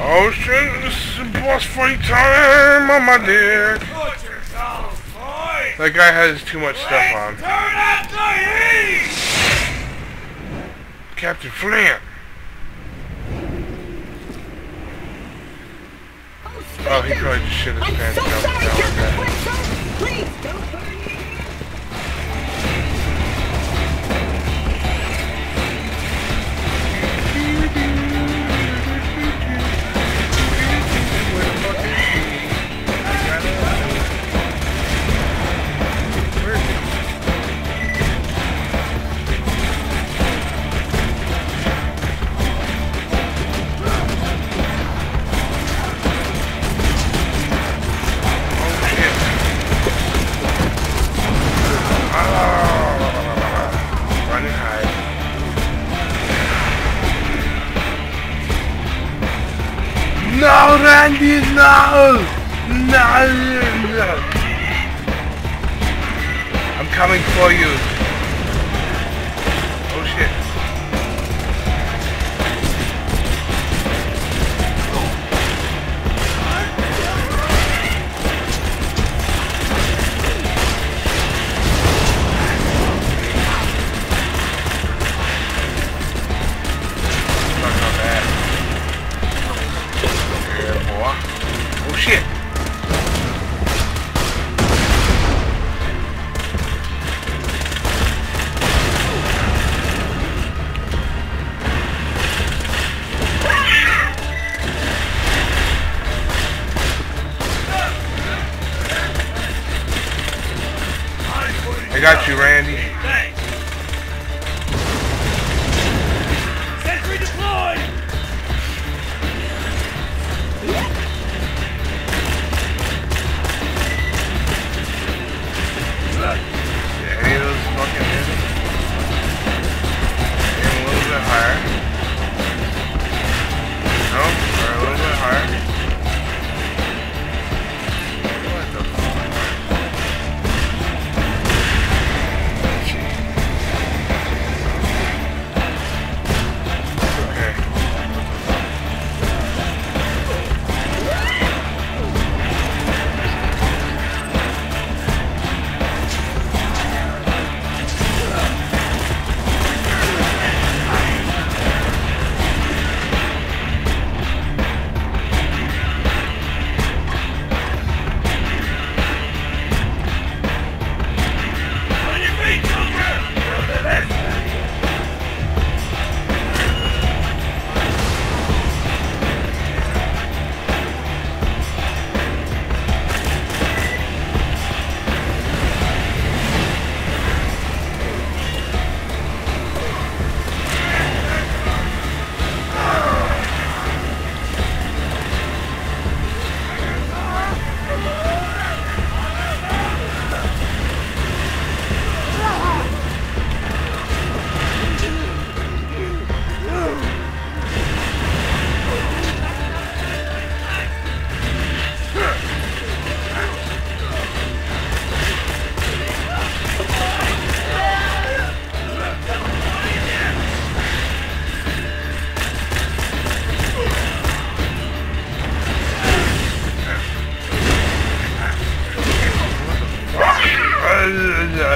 Oh shit, this is boss fight time on my dick. That guy has too much stuff on. Turn up the heat! Captain Flynt. Oh, he probably just shit his I'm pants so down sorry, down with Captain that. Flintstone. Please No! No! no. I'm coming for you. Oh shit. Got you, Randy.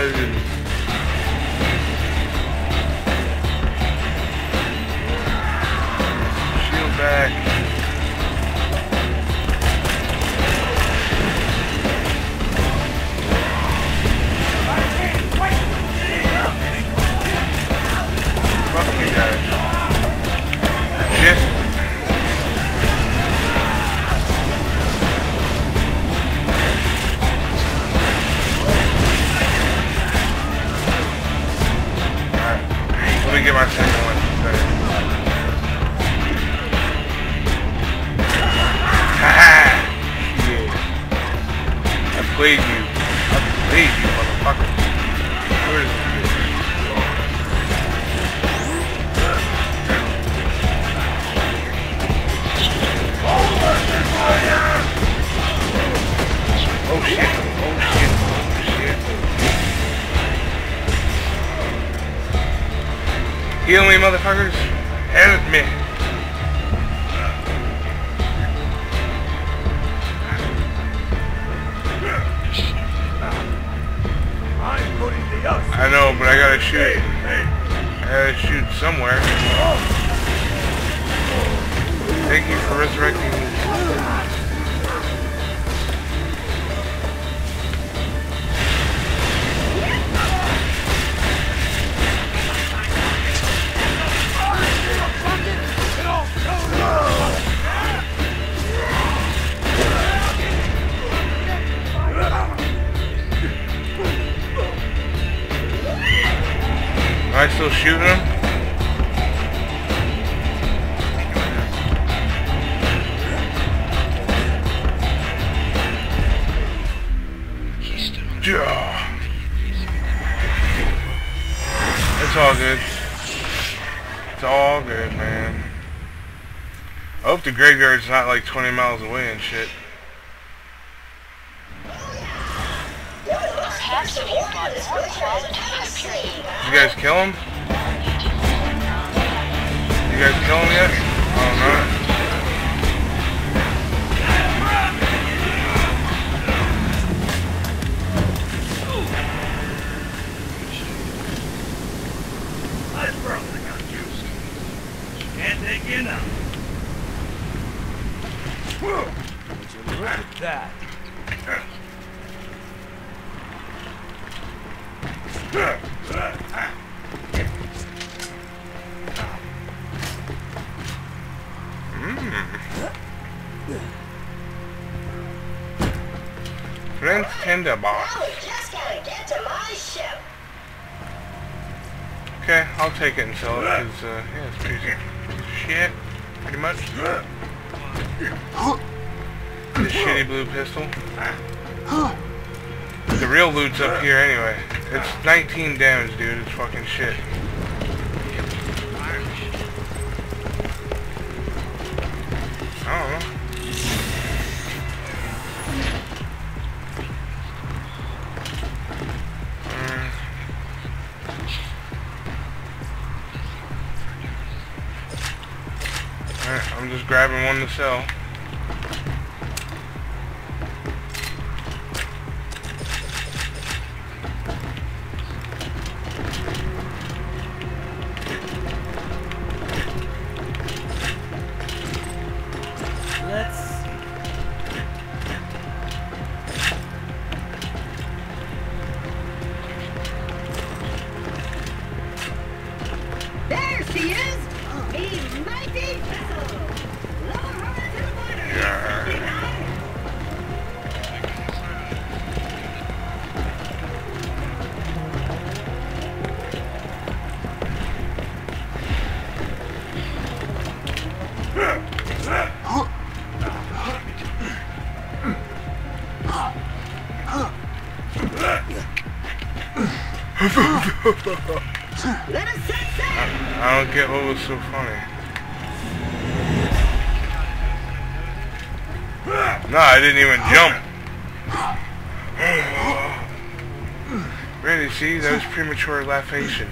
Shield Heal me, motherfuckers. Help me. I know, but I gotta shoot. I gotta shoot somewhere. Thank you for resurrecting me. Still shooting him? Yeah. It's all good. It's all good, man. I hope the graveyard's not like 20 miles away and shit. Perhaps if you bought more quality Hyperion, Did you guys kill him? Guys kill him yet? Oh no. That's probably got juice. Can't take you now. Would you look at that? My ship. Okay, I'll take it and sell it because, uh, yeah, it's of shit, pretty much. The shitty blue pistol. The real loot's up here anyway. It's 19 damage, dude. It's fucking shit. I'm just grabbing one to sell. There she is! A mighty vessel! Sail! I don't get what was so funny. No, I didn't even jump. Really, see, that was premature laugation.